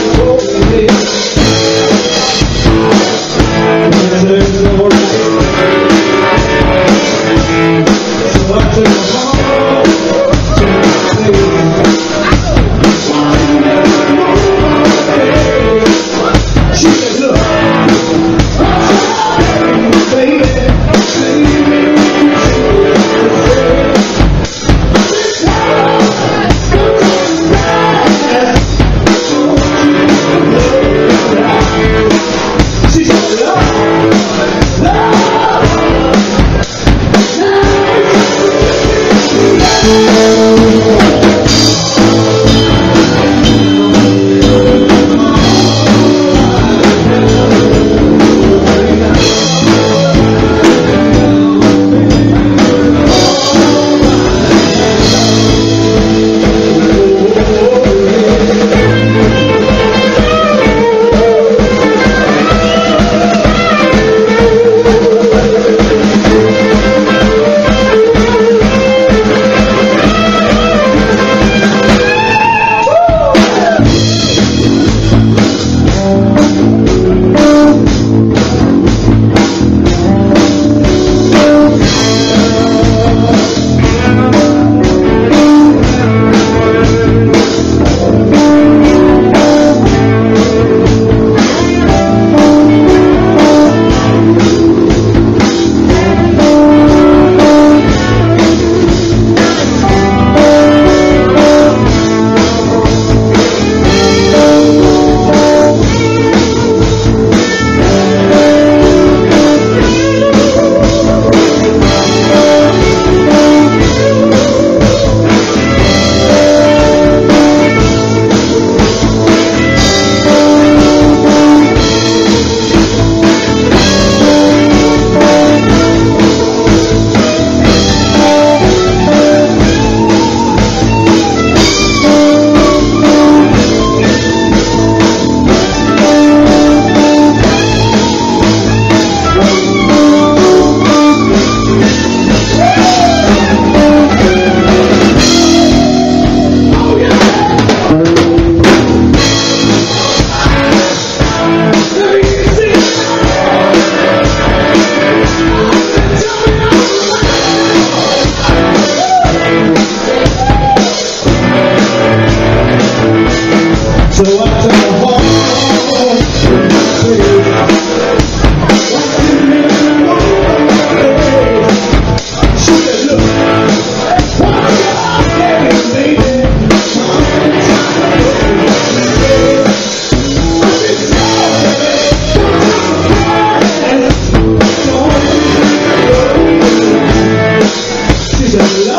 Holy Jesus.